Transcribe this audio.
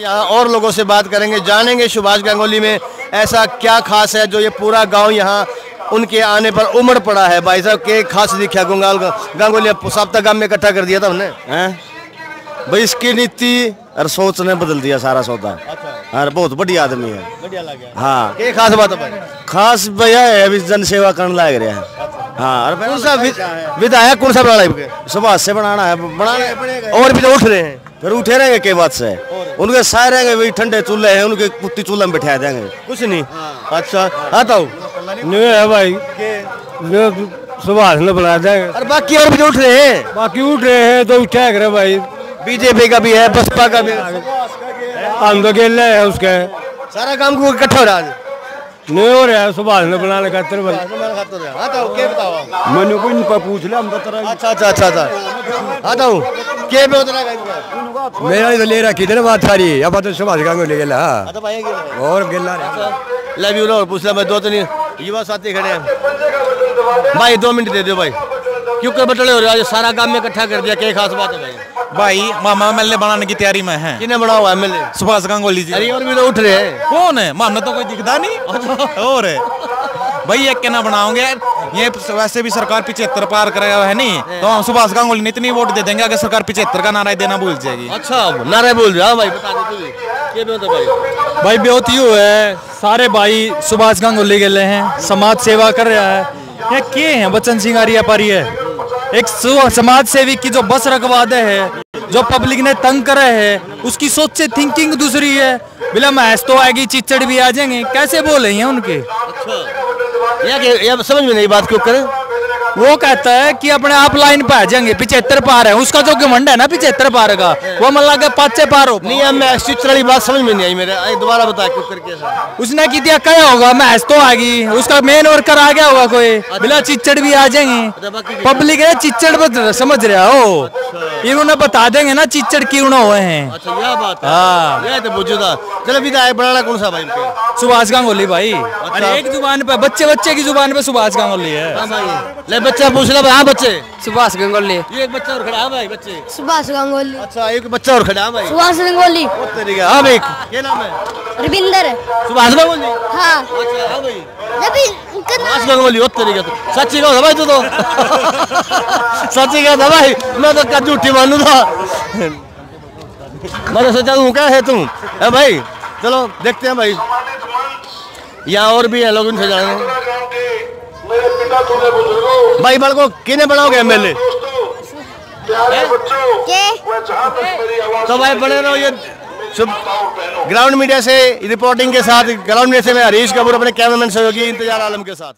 यहाँ और लोगों से बात करेंगे जानेंगे सुभाष गंगोली में ऐसा क्या खास है जो ये पूरा गाँव यहाँ उनके आने पर उमड़ पड़ा है। भाई साहब के खास दिखा गंगाल गंगोली सप्ताह गाँव में इकट्ठा कर दिया था हमने। भाई इसकी नीति और सोच ने बदल दिया सारा सौदा। और बहुत बढ़िया आदमी है। बढ़िया हाँ। के खास बात है खास भैया है अभी जन सेवा करने लाग रहे हैं। हाँ और कौन सा विधायक कौन सा बनाना है सुबह से बनाना है बनाना और भी तो उठ रहे हैं। फिर उठे रहेंगे के बात से। उनके सारे रहेंगे वही ठंडे चूल्हे हैं उनके कुत्ती चूल्हे में बैठा देंगे। कुछ नहीं। अच्छा आता हूँ नहीं है भाई सुभाष ने बुला देंगे और बाकी और भी उठ रहे हैं? बाकी उठ रहे हैं तो उठा करे भाई। बीजेपी का भी है बसपा का भी है। हम तो गेले है उसके। सारा काम को इकट्ठा हो रहा है नहीं हो रहा है सुभाष ने बनाने का तेरे भाई आता हूँ मैंने कोई इनका पूछ लिया हम तो तेरा अच्छा अच्छा अच्छा अच्छा। आता हूँ के पे उतरा का मेरा तो ले रखी तेरे बात सारी अब तो सुभाष का ले गेला और गेला ले भी लो पूछ लिया मैं दो तीन युवा साथी खड़े हैं। भाई दो मिनट दे दो भाई क्यों कर बटले हो रहे हो आज सारा काम में। इकट्ठा कर दिया क्या खास बात है? भाई भाई मामा एमएलए बनाने की तैयारी में है? किने बनाओ एमएलए सुभाष गांगुली जी अरे और भी तो उठ रहे हैं? कौन है मामला तो कोई दिखता नहीं। और है भाई एक के ना बनाओगे ये वैसे भी सरकार पिछहत्तर पार करेगा है नहीं तो हम सुभाष गांगुली ने इतनी वोट दे देंगे अगर सरकार पिछहत्तर का नारा देना भूल जाएगी। अच्छा नारे रहे हाँ भाई बता दे तू भाई? भाई ब्योत यू है सारे भाई सुभाष गांगुली गेले हैं समाज सेवा कर रहा है। ये के हैं बच्चन सिंह आर्या पारी है। एक समाज सेवी की जो बस रखवा दे है जो पब्लिक ने तंग करे है उसकी सोच से थिंकिंग दूसरी है। बिला मैच तो आएगी चिच्चड़ भी आ जाएँगे। कैसे बोले हैं उनके? या या समझ में नहीं बात क्यों करें। वो कहता है कि अपने आप लाइन पे आ जाएँगे पिछहत्तर पार है। उसका जो घमंड है ना पिछहत्तर पार का। वो मल्ला के पाँच पार हो। नहीं अब मैं वाली बात समझ में नहीं आई मेरे। दोबारा बता क्यों करके उसने की दिया क्या होगा? मैच तो आ गई उसका मेन वर्कर आ गया होगा कोई। बिना चिच्चड़ भी आ जाएँगे। पब्लिक है चिच्चड़ बत- समझ रहा हो? इन्होंने बता देंगे ना चिच्चड़ क्यों ना हुए हैं। अच्छा यह बात है। हाँ। तो पूछो चलो विधायक बनाना कौन सा भाई सुभाष गांगुली भाई। अरे एक ज़ुबान पे बच्चे बच्चे की ज़ुबान पे सुभाष गांगुली है। हाँ ले बच्चा पूछ ले भाई हाँ बच्चे। सुभाष गंगोली। ये एक बच्चा और खड़ा भाई बच्चे। सुभाष गंगोली। अच्छा एक बच्चा और खड़ा भाई। सुभाष गंगोली। हाँ। भाई क्या नाम है। रविंदर। सुभाष गंगोली? हाँ। अच्छा हाँ भाई। रवि सुभाष गंगोली बहुत तरीका तो सच्ची कहो भाई तू तो। सच्ची कहा था भाई मैं तो क्या झूठी मानू था। मैं तो सोचा तू क्या है तू? है भाई चलो देखते हैं भाई। यहाँ और भी है लोग इनसे जाने। भाई बड़ को किने बनाओगे एमएलए तो भाई बने रहो ये ग्राउंड मीडिया से रिपोर्टिंग के साथ ग्राउंड मीडिया से मैं हरीश कपूर अपने कैमरामैन सहयोगी इंतज़ार आलम के साथ।